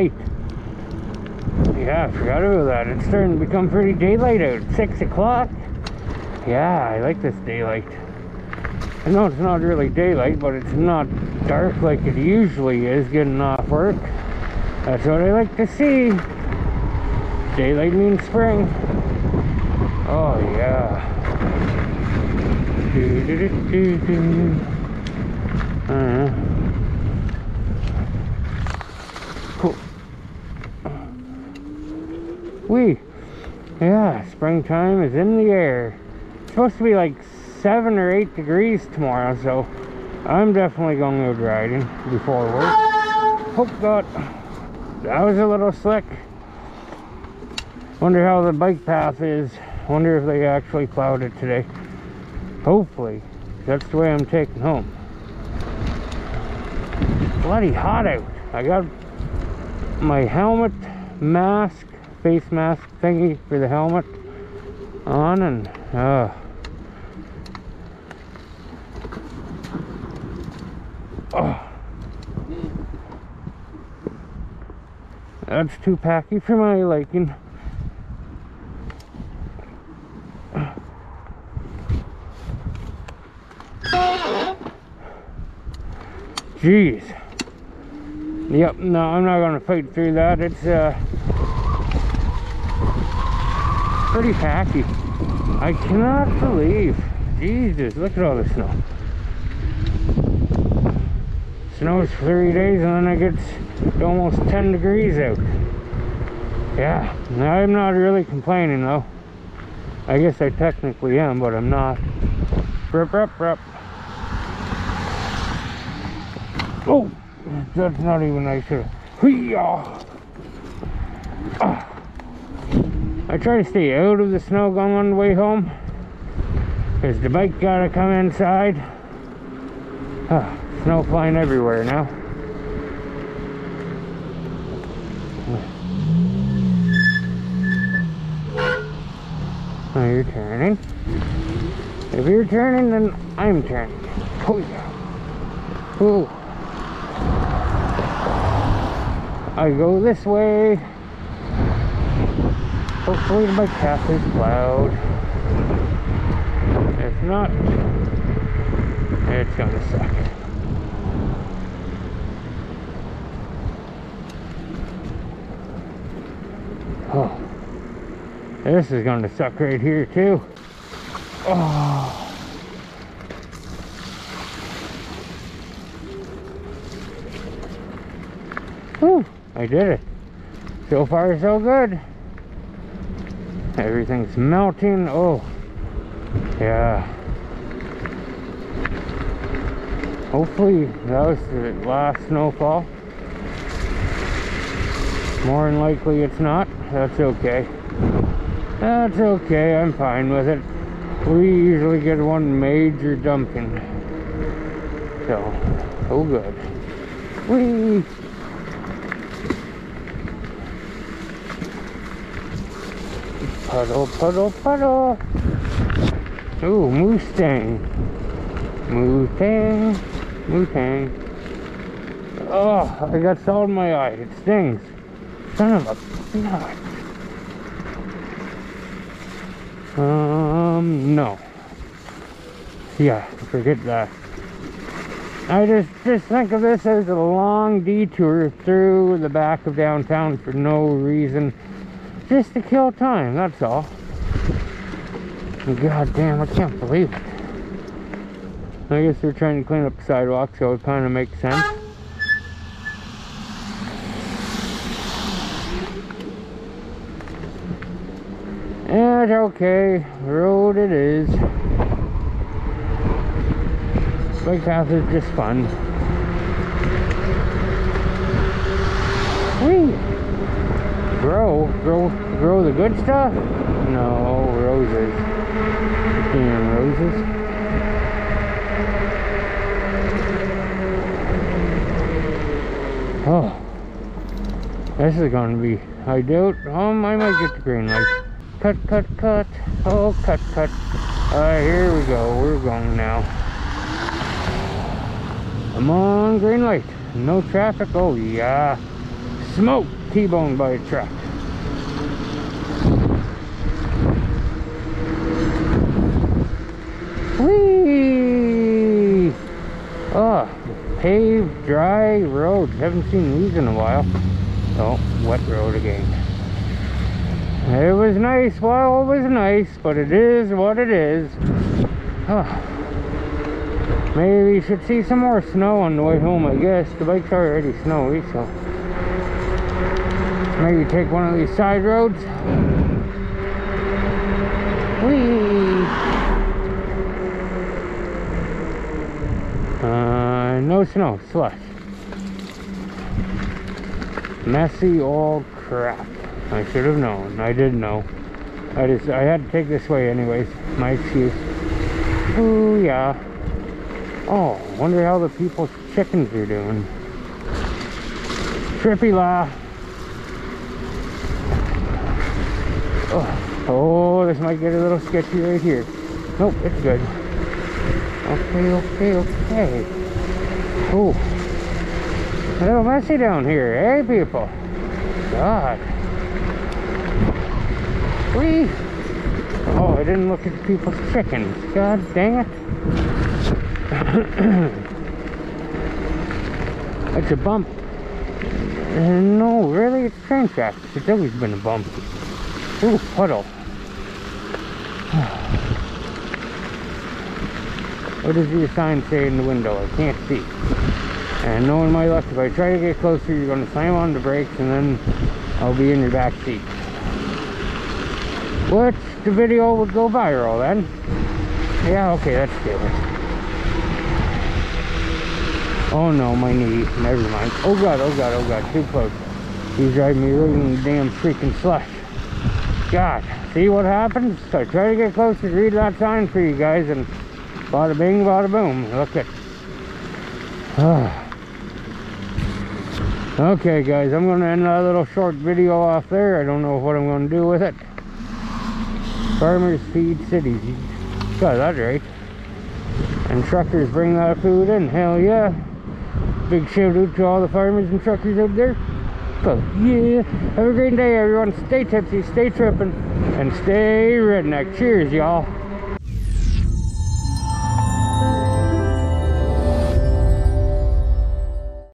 light. Yeah, I forgot about that. It's starting to become pretty daylight out. Six o'clock. Yeah, I like this daylight. I know it's not really daylight, but it's not dark like it usually is getting off work. That's what I like to see. Daylight means spring. Oh yeah. Do, do, do, do, do. Uh, cool. We, yeah, springtime is in the air. It's supposed to be like seven or eight degrees tomorrow, so I'm definitely going to out riding before work. Hope God, that was a little slick. Wonder how the bike path is. Wonder if they actually plowed it today. Hopefully, that's the way I'm taking home. Bloody hot out. I got my helmet, mask, face mask thingy for the helmet on and uh oh. That's too packy for my liking. Jeez. Yep, no, I'm not gonna fight through that. It's uh pretty packy. I cannot believe. Jesus, look at all the snow. Snows three days and then it gets almost 10 degrees out. Yeah, I'm not really complaining though. I guess I technically am, but I'm not. Rup, rup, rup. Oh, that's not even nice. here. Hee-yaw. Ah. I try to stay out of the snow going on the way home because the bike gotta come inside. Ah, snow flying everywhere now. Oh, you're turning. If you're turning, then I'm turning. Oh yeah. Oh. I go this way. Hopefully my path is plowed. If not, it's gonna suck. Oh, this is gonna suck right here too. Oh. Whew, I did it. So far so good. Everything's melting. Oh, yeah. Hopefully that was the last snowfall. More than likely it's not. That's okay. That's okay. I'm fine with it. We usually get one major dumping. So, oh good. Whee! Puddle, puddle, puddle. Ooh, Mustang. Mustang. Mustang. Oh, I got salt in my eye. It stings. Son of a bitch. Um, no. Yeah, forget that. I just, just think of this as a long detour through the back of downtown for no reason just to kill time, that's all. God damn, I can't believe it. I guess they're trying to clean up the sidewalk, so it kind of makes sense. It's okay. Road it is. Bike path is just fun. Whee! Grow, grow, grow the good stuff? No, roses. Damn roses. Oh, this is gonna be. I doubt. Um, I might get the green light. Cut, cut, cut. Oh, cut, cut. Alright, here we go. We're going now. Come on, green light. No traffic. Oh, yeah smoke T-boned by a truck. Whee! Oh, paved, dry roads. Haven't seen these in a while. Oh, wet road again. It was nice while it was nice, but it is what it is. Oh. Maybe we should see some more snow on the way home, I guess. The bike's already snowy, so... Maybe take one of these side roads. Whee! Uh, no snow, slush. Messy all crap. I should have known. I did know. I just I had to take this way anyways. My excuse. Ooh yeah. Oh, wonder how the people's chickens are doing. Trippy law. Oh, oh, this might get a little sketchy right here. Nope, it's good. Okay, okay, okay. Oh, a little messy down here, eh, people? God. Whee! Oh, I didn't look at people's chickens. God dang it. it's a bump. No, really? It's train tracks. It's always been a bump. Ooh, puddle. what does the sign say in the window? I can't see. And knowing my luck, if I try to get closer, you're going to slam on the brakes and then I'll be in your back seat. Which the video would go viral then. Yeah, okay, that's good. Oh no, my knee. Never mind. Oh god, oh god, oh god, too close. He's driving me right in the damn freaking slush. God, see what happens? So I try to get close to read that sign for you guys and bada bing, bada boom. Look at. okay guys, I'm going to end that little short video off there. I don't know what I'm going to do with it. Farmers feed cities. Got that right. And truckers bring that food in. Hell yeah. Big shout out to all the farmers and truckers out there. Yeah. Have a great day, everyone. Stay tipsy, stay tripping, and stay redneck. Cheers, y'all.